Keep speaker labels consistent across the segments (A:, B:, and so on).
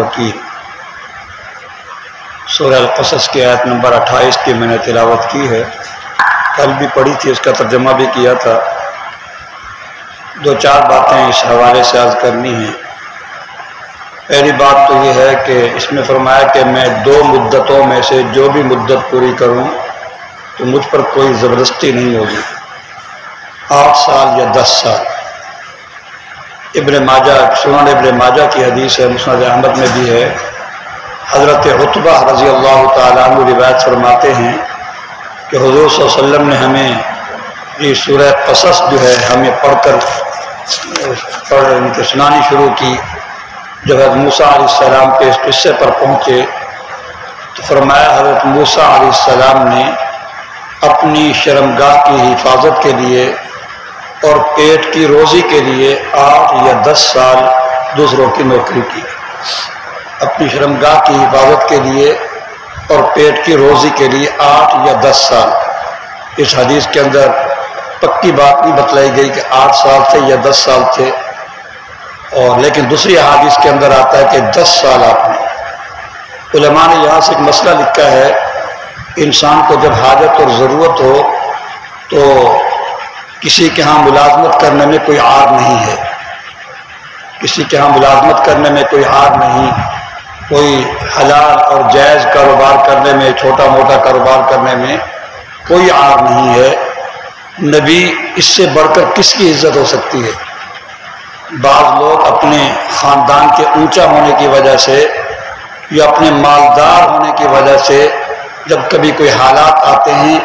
A: वकील सूरह कसस की आयत नंबर 28 की मैंने तिलावत की है कल भी पढ़ी थी उसका तर्जमा भी किया था दो चार बातें इस हवाले से आज करनी हैं पहली बात तो ये है कि इसमें फरमाया कि मैं दो मुद्दतों में से जो भी मुद्दत पूरी करूँ तो मुझ पर कोई ज़बरदस्ती नहीं होगी। आठ साल या दस साल। इब्न माजा, सुनान इब्न माजा की हदीस है मुस्द अहमद में भी है। हज़रत रुतबा रज़ी अल्लाह तु रिवायत फरमाते हैं कि हजूर वसल्लम ने हमें ये सूरह कसस जो है, हमें पढ़कर, पढ़ सुनानी शुरू की। जब हज़रत मूसा के इस किस्से पर पहुँचे तो फरमाया, हज़रत मूसा सलाम ने अपनी शर्मगाह की हिफाजत के लिए और पेट की रोज़ी के लिए आठ या दस साल दूसरों की नौकरी की। अपनी शर्मगाह की हिफाजत के लिए और पेट की रोज़ी के लिए आठ या दस साल। इस हदीस के अंदर पक्की बात नहीं बतलाई गई कि आठ साल थे या दस साल थे। और लेकिन दूसरी हादिस के अंदर आता है कि दस साल आपने। उलमा ने यहाँ से एक मसला लिखा है, इंसान को जब हाजत और ज़रूरत हो तो किसी के यहाँ मुलाजमत करने में कोई आर नहीं है। किसी के यहाँ मुलाजमत करने में कोई आर नहीं। कोई हलाल और जायज़ कारोबार करने में छोटा मोटा कारोबार करने में कोई आर नहीं है। नबी इससे बढ़कर किसकी इज़्ज़त हो सकती है? बाज़ लोग अपने ख़ानदान के ऊँचा होने की वजह से या अपने मालदार होने की वजह से जब कभी कोई हालात आते हैं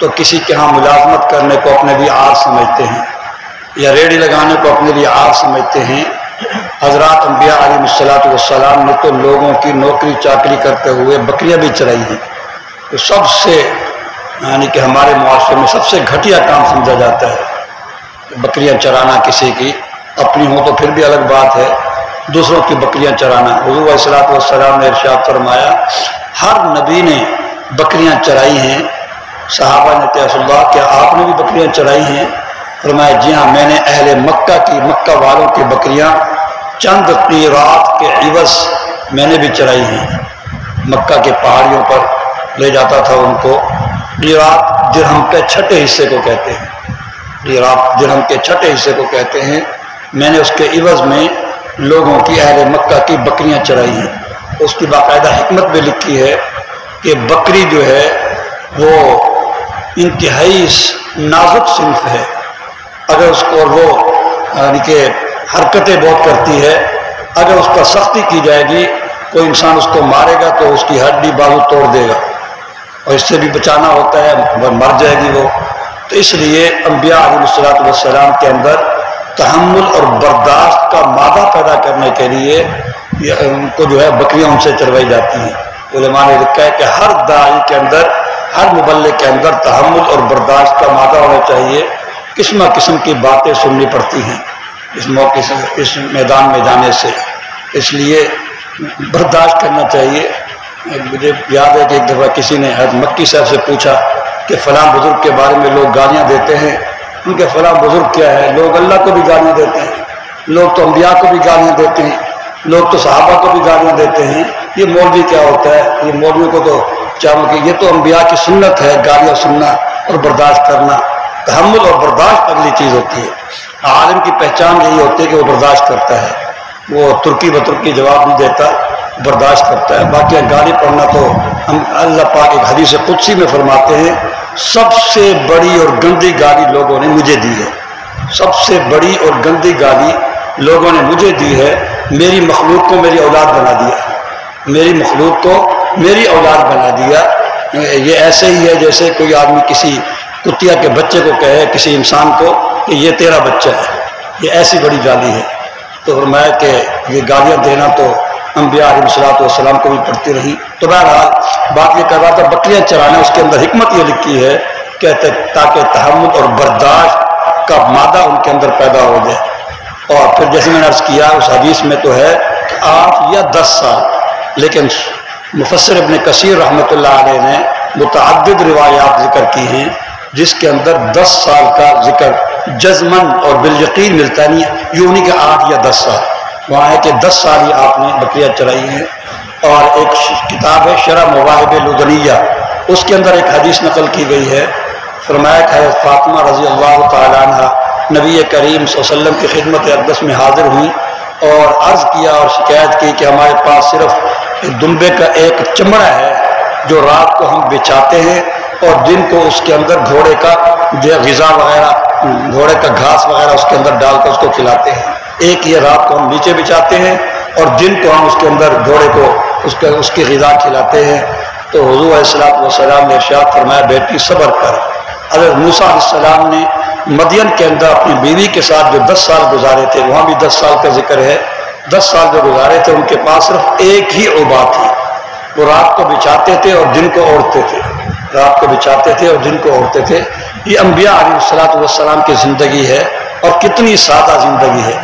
A: तो किसी के यहाँ मुलाजमत करने को अपने लिए आर समझते हैं या रेडी लगाने को अपने लिए आर समझते हैं। हज़रत अम्बिया सलाम ने तो लोगों की नौकरी चाकरी करते हुए बकरियाँ भी चलाई हैं। तो सबसे, यानी कि हमारे मुआरे में सबसे घटिया काम समझा जाता है, बकरियाँ चराना किसी की। अपनी हो तो फिर भी अलग बात है। दूसरों की बकरियाँ चराना। हजू सलाम ने इर्शाद फरमाया, हर नबी ने बकरियाँ चराई हैं। साहबा ने त्यासल्ला क्या आपने भी बकरियाँ चराई हैं? फरमाया, जी हाँ मैंने अहले मक्का की, मक्का वालों की बकरियाँ चंद की रात के इवस मैंने भी चराई हैं। मक्का के पहाड़ियों पर ले जाता था उनको। कीरात दिरहम के छठे हिस्से को कहते हैं। कीरात दिरहम के छठे हिस्से को कहते हैं। मैंने उसके इवज में लोगों की अहल मक्का की बकरियाँ चराई हैं। उसकी बाकायदा हमत भी लिखी है कि बकरी जो है, वो इंतहाई नाजुक सिंफ है। अगर उसको वो, यानी कि हरकतें बहुत करती है, अगर उस पर सख्ती की जाएगी, कोई इंसान उसको मारेगा तो उसकी हड्डी बालू तोड़ देगा और इससे भी बचाना होता है, मर जाएगी वो। तो इसलिए अम्बिया सलाम के अंदर तहमुल और बर्दाश्त का मादा पैदा करने के लिए उनको जो है बकरियाँ उनसे चरवाई जाती हैं। उलमा ने लिखा है कि हर दाई के अंदर, हर मुबल्ले के अंदर तहमुल और बर्दाश्त का मादा होना चाहिए। किस्म किस्म की बातें सुननी पड़ती हैं इस मौके से, इस मैदान में जाने से। इसलिए बर्दाश्त करना चाहिए। मुझे याद है कि एक दफ़ा किसी ने हज मक्की साहब से पूछा कि फ़लाँ बुज़ुर्ग के बारे में लोग गालियाँ देते हैं। उनके फला बुज़ुर्ग क्या है? लोग अल्लाह को भी गालियाँ देते हैं। लोग तो अम्बिया को भी गालियाँ देते हैं। लोग तो सहाबा को भी गालियाँ देते हैं। ये मौलवी क्या होता है? ये मौलवी को तो चाहो कि ये तो अम्बिया की सुन्नत है, गालियाँ सुनना और बर्दाश्त करना। तहमुल और बर्दाश्त अगली चीज़ होती है। आलम की पहचान यही होती है कि वो बर्दाश्त करता है। वो तुर्की बतुर्की जवाब नहीं देता, बर्दाश्त करता है। बाकी गाली पढ़ना तो हम अल्लाह पाक एक हदीस कुदसी में फरमाते हैं। सबसे बड़ी और गंदी गाली लोगों ने मुझे दी है। सबसे बड़ी और गंदी गाली लोगों ने मुझे दी है। मेरी मखलूक को मेरी औलाद बना दिया। मेरी मखलूक को मेरी औलाद बना दिया। ये ऐसे ही है जैसे कोई आदमी किसी कुतिया के बच्चे को कहे, किसी इंसान को कि ये तेरा बच्चा है। ये ऐसी बड़ी गाली है। तो मैं कि ये गालियाँ देना तो अम्बिया सलाम को भी पढ़ती रही। तो बहरहाल, बात ये कर रहा था, बकरियाँ चराना, उसके अंदर हमत ये लिखी है, कहते ताकि तहमुल और बर्दाश्त का मादा उनके अंदर पैदा हो जाए। और फिर जैसे मैंने अर्ज़ किया, उस हदीस में तो है आठ या दस साल, लेकिन मुफसर अपने कसीर रहमत ने मुतद रिवायात ज़िक्र की हैं, जिसके अंदर दस साल का ज़िक्र जजमन और बिलयकीन मिलता नहीं यूँ नहीं कि आठ या दस साल। वहाँ है कि दस साल ही आपने बकरियाँ चलाई हैं और एक किताब है शरा मवाहब लुदनिया। उसके अंदर एक हदीस नकल की गई है। फरमाया है फातिमा रज़ी अल्लाह तहा नबी करीम वसल्लम की खिदमत अकदस में हाजिर हुई और अर्ज़ किया और शिकायत की कि हमारे पास सिर्फ़ दुम्बे का एक चमड़ा है जो रात को हम बेचाते हैं और दिन को उसके अंदर घोड़े का गज़ा वगैरह घोड़े का घास वगैरह उसके अंदर डालकर उसको खिलाते हैं। एक ये रात को हम नीचे बिछाते हैं और दिन को हम उसके अंदर घोड़े को उसके, उसकी गज़ा खिलाते हैं। तो हजू सलाम ने इर्शाद फरमाया, बेटी, सब्र कर। अगर मूसा ने मदियन के अंदर अपनी बीवी के साथ जो दस साल गुजारे थे, वहाँ भी दस साल का ज़िक्र है। दस साल जो गुजारे थे, उनके पास सिर्फ़ एक ही उबा थी। वो रात को बिछाते थे और दिन को ओढ़ते थे। रात को बिछाते थे और दिन को ओढ़ते थे। ये अम्बिया सलाम की ज़िंदगी है और कितनी सादा ज़िंदगी है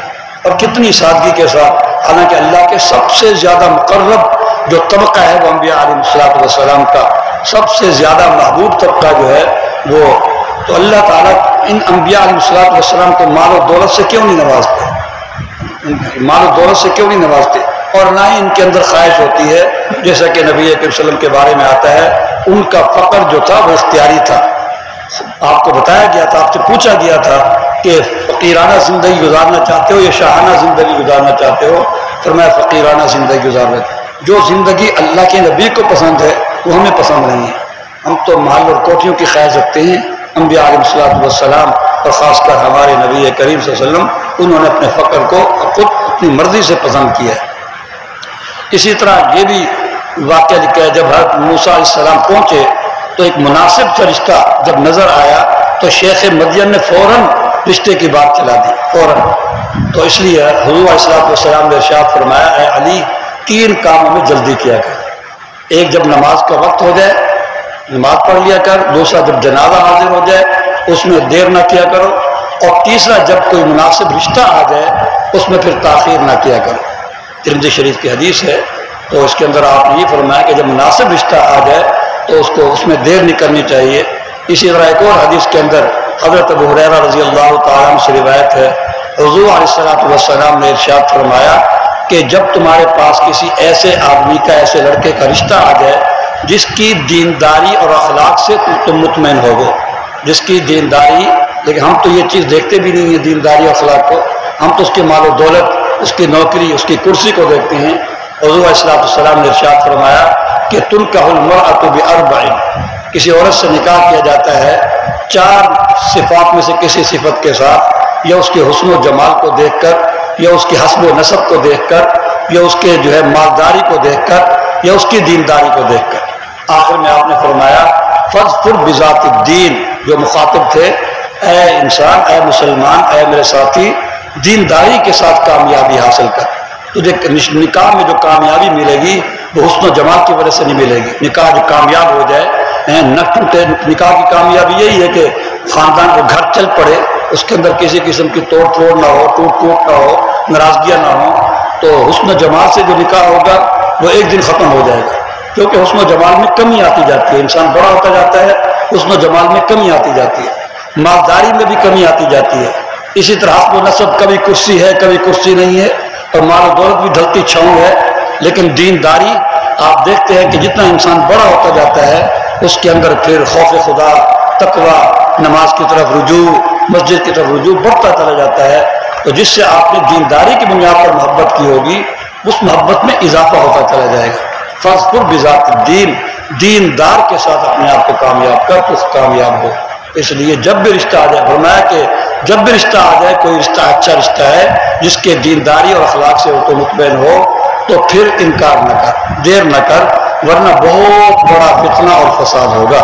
A: और कितनी सादगी के साथ, हालाँकि अल्लाह के सबसे ज़्यादा मुकर्रब जो तबका है वो अम्बिया सलाम का, सबसे ज़्यादा महबूब तबका जो है वो तो अल्लाह ताला इन अम्बिया सलाम को मालो दौलत से क्यों नहीं नवाजते? मालो दौलत से क्यों नहीं नवाजते? और ना ही इनके अंदर ख्वाहिश होती है, जैसा कि नबी वसल्लम के बारे में आता है उनका फ़कर जो था, वो इख्तियारी था। आपको बताया गया था, आपसे पूछा गया था कि फ़कीराना ज़िंदगी गुजारना चाहते हो या शाहाना ज़िंदगी गुजारना चाहते हो? फिर मैं फ़कीराना ज़िंदगी गुजारना जो ज़िंदगी अल्लाह के नबी को पसंद है, वो हमें पसंद नहीं है। हम तो माल और कोठियों की ख्याल रखते हैं। अम्बिया सलाम और ख़ासकर हमारे नबी करीम वसल्लम, उन्होंने अपने फ़कर को खुद अपनी मर्ज़ी से पसंद किया इसी तरह ये भी वाक़ लिखा है जब हरत मूसा सलाम पहुँचे तो एक मुनासिब सा रिश्ता जब नज़र आया तो शेख मदियन ने फ़ौर रिश्ते की बात चला दी फ़ौर तो इसलिए हजूसलाम ने इर्शाद फरमाया है अली, तीन कामों में जल्दी किया कर। एक जब नमाज़ का वक्त हो जाए, नमाज़ पढ़ लिया कर, दूसरा जब जनाजा हाजिर हो जाए, उसमें देर ना किया करो, और तीसरा जब कोई मुनासिब रिश्ता आ जाए, उसमें फिर ताखिर ना किया करो। तिरमजी शरीफ की हदीस है तो उसके अंदर आप ये फरमाया कि जब मुनासिब रिश्ता आ जाए तो उसको उसमें देर नहीं करनी चाहिए। इसी तरह एक और हदीस के अंदर हज़रत अबू हुरैरा रज़ी अल्लाह तआला से रिवायत है। हजू सलाम ने इरशाद फरमाया कि जब तुम्हारे पास किसी ऐसे आदमी का, ऐसे लड़के का रिश्ता आ जाए, जिसकी दीनदारी और अखलाक से तुम मुतमिन हो गो जिसकी दीनदारी, लेकिन हम तो ये चीज़ देखते भी नहीं है दीनदारी और अखलाक को। हम तो उसके मालो दौलत, उसकी नौकरी, उसकी कुर्सी को देखते हैं। हजू ने इर्शाद फरमाया कि तुम कहलमर अतुब अरबाइन किसी औरत से निकाह किया जाता है चार सिफात में से किसी सिफत के साथ, या उसके हसन व जमाल को देख कर या उसके हसब नसब को देख कर या उसके जो है मालदारी को देख कर या उसकी दीनदारी को देख कर आखिर में आपने फरमाया, फजफुर बिजातुद्दीन जो मुखातब थे, ए इंसान, ए मुसलमान, ए मेरे साथी, दीनदारी के साथ कामयाबी हासिल कर। तुझे निकाह में जो कामयाबी मिलेगी, वो हुसन जमाल की वजह से नहीं मिलेगी। निकाह जो कामयाब हो जाए न टूटे, निकाह की कामयाबी यही है कि ख़ानदान को घर चल पड़े, उसके अंदर किसी किस्म की तोड़ फोड़ ना हो टूट फूट ना हो, नाराजगियाँ ना हो तो हुसन जमाल से जो निकाह होगा, वो एक दिन ख़त्म हो जाएगा। क्योंकि हुसन जमाल में कमी आती जाती है। इंसान बड़ा होता जाता है, हुसन जमाल में कमी आती जाती है। मालदारी में भी कमी आती जाती है। इसी तरह हसब नसब कभी कुर्सी है, कभी कुर्सी नहीं है। और माल दौलत भी ढलती छाऊँ है, लेकिन दीनदारी आप देखते हैं कि जितना इंसान बड़ा होता जाता है, उसके अंदर फिर खौफ खुदा, तकवा, नमाज़ की तरफ़ रुजू, मस्जिद की तरफ़ रुजू बढ़ता चला जाता है तो जिससे आपने दीनदारी की बुनियाद पर मोहब्बत की होगी, उस मोहब्बत में इजाफा होता चला जाएगा। फजपुर बिजात दीन, दीनदार के साथ अपने आप को कामयाब कर तो कामयाब हो। इसलिए जब भी रिश्ता आ जाए, फरमाया कि जब भी रिश्ता आ जाए, कोई रिश्ता अच्छा रिश्ता है, जिसके दीनदारी और अखलाक से तो मुतमिन हो तो फिर इनकार न कर, देर न कर, वरना बहुत बड़ा फितना और फसाद होगा।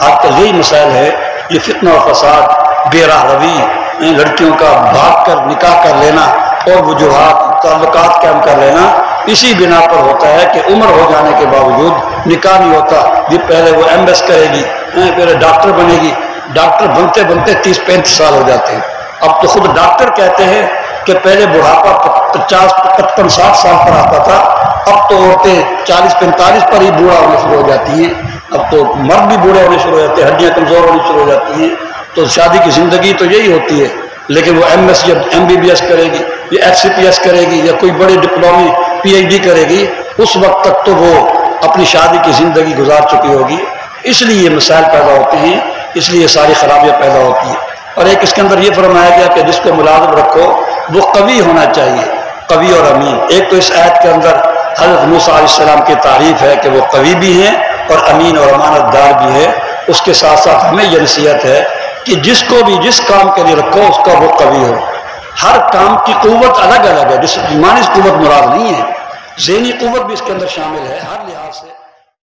A: आजकल यही मसाइल है, ये फितना और फसाद बेरा रवि लड़कियों का भाग कर, निकाह कर लेना और वजूहत ताल्लुक कैम कर लेना, इसी बिना पर होता है कि उम्र हो जाने के बावजूद निकाह नहीं होता। ये पहले वो एम एस करेगी पहले डॉक्टर बनेगी डॉक्टर बनते बनते तीस पैंतीस साल हो जाते हैं। अब तो खुद डॉक्टर कहते हैं कि पहले बुढ़ापा पचास, पचपन, साठ साल पर आता था, अब तो औरतें चालीस, पैंतालीस पर ही बूढ़ा होने शुरू हो जाती हैं। अब तो मर्द भी बूढ़े होने शुरू हो जाते हैं, हड्डियाँ कमज़ोर होनी शुरू हो जाती हैं। तो शादी की ज़िंदगी तो यही होती है, लेकिन वो एम एस जब एम बी बी एस करेगी, या एच सी पी एस करेगी, या कोई बड़ी डिप्लोमी पी एच डी करेगी, उस वक्त तक तो वो अपनी शादी की ज़िंदगी गुजार चुकी होगी। इसलिए ये मसाइल पैदा होते हैं इसलिए सारी खराबियाँ पैदा होती हैं। और एक इसके अंदर ये फरमाया गया कि जिसको मुलाजम रखो, वो कवि होना चाहिए, कवि और अमीन। एक तो इस आयत के अंदर हज़रत मूसम की तारीफ़ है कि वो कवि भी हैं और अमीन और अमानतदार भी है। उसके साथ साथ हमें यह नसीहत है कि जिसको भी, जिस काम के लिए रखो, उसका वो कवि हो। हर काम की कुत अलग अलग है जिस कुत मुराद नहीं है। जहनी कुत भी इसके अंदर शामिल है, हर लिहाज से।